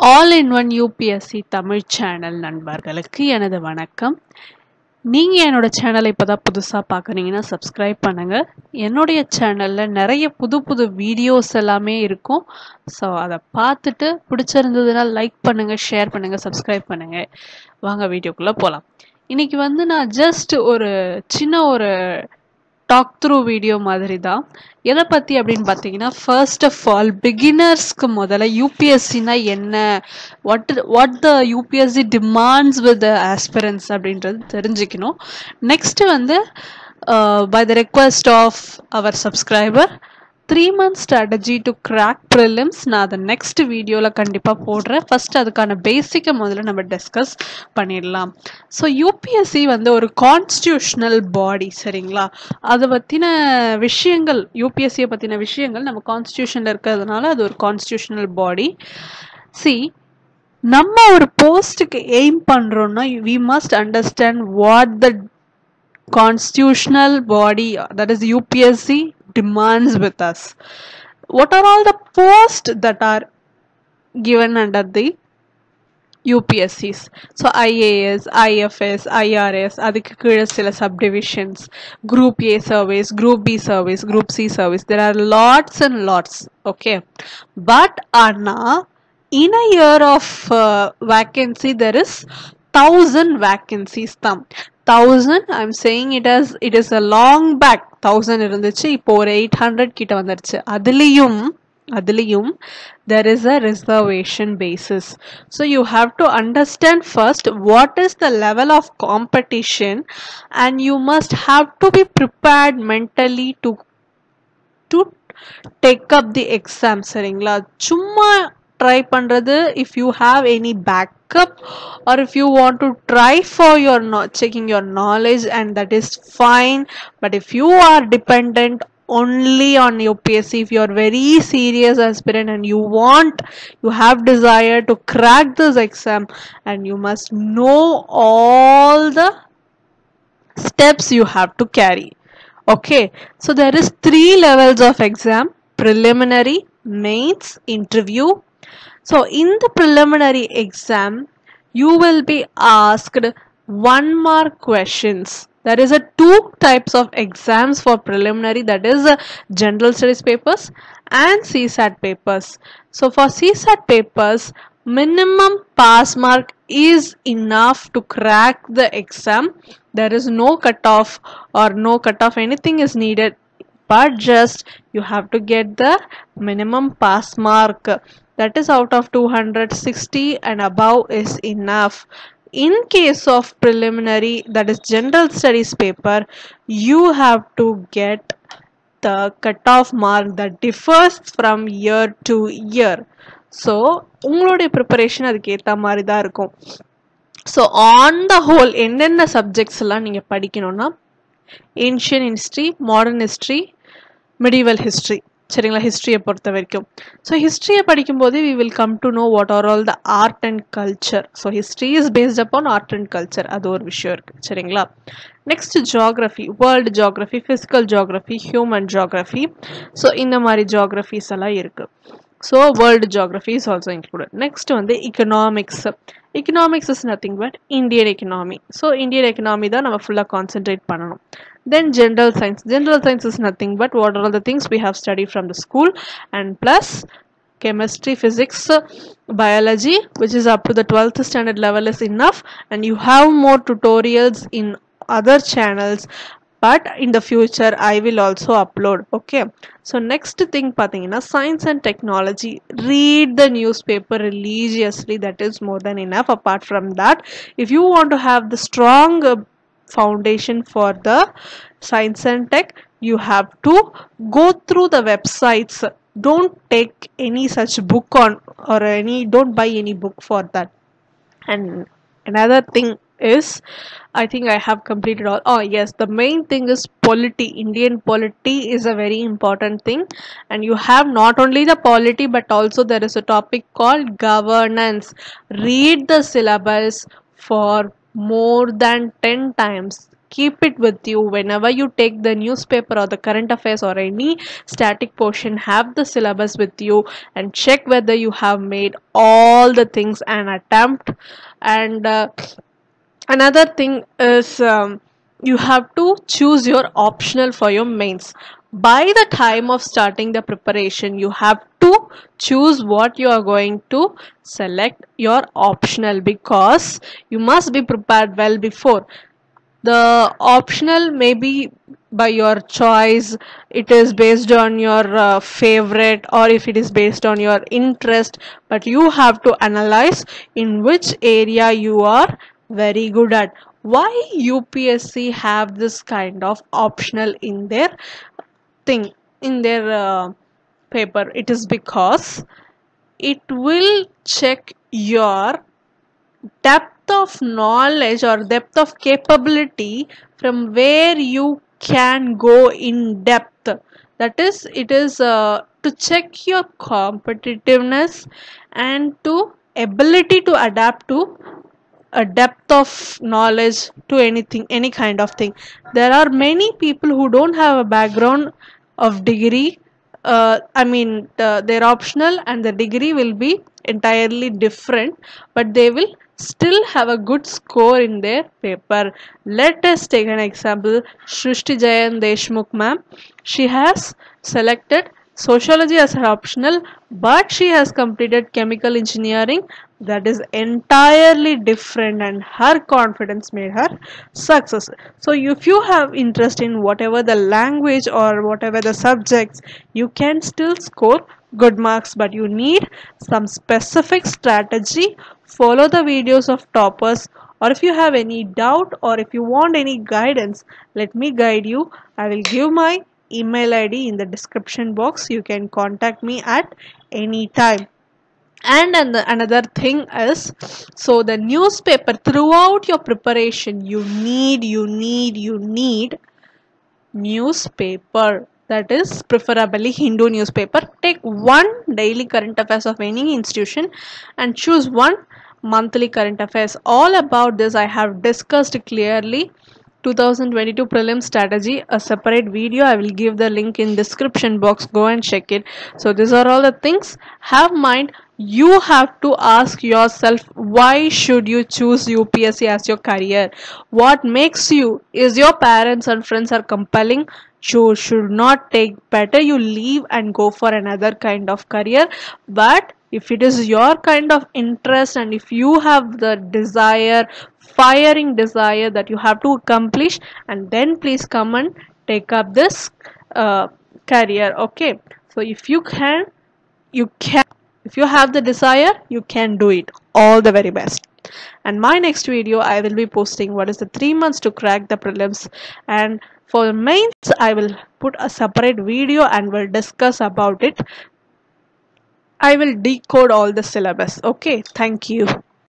All in one UPSC Tamil channel நண்பர்களுக்கு எனது வணக்கம். நீங்கள் என்னோடய சேனலை இப்போ தான் புதுசாக பார்க்குறீங்கன்னா சப்ஸ்கிரைப் பண்ணுங்கள் என்னுடைய சேனலில் நிறைய புது புது வீடியோஸ் எல்லாமே இருக்கும். ஸோ அதை பார்த்துட்டு பிடிச்சிருந்ததுன்னா லைக் பண்ணுங்கள் ஷேர் பண்ணுங்கள் சப்ஸ்கிரைப் பண்ணுங்கள் வாங்க வீடியோக்குள்ளே போகலாம் இன்றைக்கி வந்து நான் ஜஸ்ட் ஒரு சின்ன ஒரு டாக் த்ரூ வீடியோ மாதிரி தான் எதை பற்றி அப்படின்னு பார்த்தீங்கன்னா ஃபர்ஸ்ட் ஆஃப் ஆல் பிகினர்ஸ்க்கு முதல்ல யூபிஎஸ்சினா என்ன? What what the UPSC demands with aspirants அப்படின்றது தெரிஞ்சுக்கணும். நெக்ஸ்ட்டு வந்து by the request of our subscriber three month strategy to crack prelims நான் அதை நெக்ஸ்ட் வீடியோவில் கண்டிப்பாக போடுறேன். ஃபர்ஸ்ட் அதுக்கான பேசிக்கை முதல்ல நம்ம டிஸ்கஸ் பண்ணிடலாம். ஸோ யூபிஎஸ்சி வந்து ஒரு கான்ஸ்டியூஷனல் பாடி சரிங்களா? அதை பற்றின விஷயங்கள் யூபிஎஸ்சியை பற்றின விஷயங்கள் நம்ம கான்ஸ்டியூஷனில் இருக்கிறதுனால அது ஒரு கான்ஸ்டியூஷனல் பாடி சி நம்ம ஒரு போஸ்ட்டுக்கு எய்ம் பண்ணுறோன்னா we must understand what the constitutional body that is UPSC demands with us. What are all the posts that are given under the UPSCs? So IAS, IFS, IRS, அதுக்கு கீழே சில subdivisions, Group A service, Group B service, Group C service. There are lots and lots. Okay. But ஆனா in a year of uh, vacancy there is thousand vacancies தான் thousand I'm saying it as it is a long back thousand இருந்துச்சு இப்போ ஒரு eight hundred கிட்ட வந்துருச்சு அதுலேயும் அதுலேயும் there is a reservation basis so you have to understand first what is the level of competition and you must have to be prepared mentally to to take up the exam சரிங்களா சும்மா try பண்ணுறது if you have any backup or if you want to try for your checking your knowledge and that is fine but if you R depend only on UPSC if you are very serious aspirant and you want you have desire to crack this exam and you must know all the steps you have to carry okay so there is three levels of exam preliminary mains interview so in the preliminary exam you will be asked one mark questions. There is a two types of exams for preliminary. That is uh, general studies papers and csat papers. So for csat papers minimum pass mark is enough to crack the exam. There is no cutoff or no cutoff. Anything is needed. But just you have to get the minimum pass mark that is out of 260 and above is enough in case of preliminary that is general studies paper you have to get the cutoff mark that differs from year to year so உங்களுடைய preparation அதுக்கு ஏற்ற மாதிரி தான் இருக்கும் so on the whole என்னென்ன subjects எல்லாம் நீங்கள் படிக்கணும்னா ancient history modern history medieval history சரிங்களா? ஹிஸ்ட்ரியை பொறுத்த வரைக்கும். ஸோ ஹிஸ்ட்ரியை படிக்கும்போது we will come to know what are all the art and culture so history is based upon art and culture அது ஒரு விஷயம் இருக்குது சரிங்களா? Next geography world geography physical geography human geography so இந்த மாதிரி ஜாகிரஃபிஸ் எல்லாம் இருக்குது so world geography is also included next வந்து economics economics is nothing but Indian economy. So Indian economy தான் நம்ம ஃபுல்லாக கான்சென்ட்ரேட் பண்ணணும் then general science general science is nothing but what are all the things we have studied from the school and plus chemistry physics biology which is up to the 12th standard level is enough and you have more tutorials in other channels but in the future i will also upload. Okay. So next thing pathina science and technology. Read the newspaper religiously. That is more than enough. Apart from that if you want to have the strong uh, foundation for the science and tech you have to go through the websites. Don't take any such book on or any don't buy any book for that. And another thing is i think i have completed all. Oh yes the main thing is polity. Indian polity is a very important thing. And you have not only the polity but also there is a topic called governance. Read the syllabus for more than 10 times. Keep it with you. Whenever you take the newspaper or the current affairs or any static portion have the syllabus with you and check whether you have made all the things an attempt. And uh, another thing is um, you have to choose your optional for your mains. By the time of starting the preparation you have to choose what you are going to select your optional because you must be prepared well before. The optional may be by your choice. It is based on your uh, favorite or if it is based on your interest but you have to analyze in which area you are very good at. Why UPSC have this kind of optional in their thing in their uh, paper? It is because it will check your depth of knowledge or depth of capability from where you can go in depth. That is it is uh, to check your competitiveness and to ability to adapt to a depth of knowledge to anything any kind of thing. There are many people who don't have a background of degree. Uh, i mean they're optional and the degree will be entirely different but they will still have a good score in their paper. Let us take an example Srushti Jayant Deshmukh ma'am. She has selected sociology as her optional but she has completed chemical engineering that is entirely different and her confidence made her success. So if you have interest in whatever the language or whatever the subjects you can still score good marks but you need some specific strategy. Follow the videos of toppers or if you have any doubt or if you want any guidance let me guide you. I will give my email id in the description box. You can contact me at any time and another thing is so the newspaper throughout your preparation you need you need you need newspaper. That is preferably hindu newspaper. Take one daily current affairs of any institution and choose one monthly current affairs. All about this i have discussed clearly 2022 prelim strategy a separate video. I will give the link in description box. Go and check it. So these are all the things. Have mind you have to ask yourself why should you choose UPSC as your career? What makes you is your parents and friends are compelling? You should not take better. You leave and go for another kind of career. But if it is your kind of interest and if you have the desire firing desire that you have to accomplish and then please come and take up this uh, career okay? So if you can you can if you have the desire you can do it. All the very best. And my next video I will be posting what is the three months to crack the prelims. And for mains I will put a separate video and will discuss about it I will decode all the syllabus. Okay thank you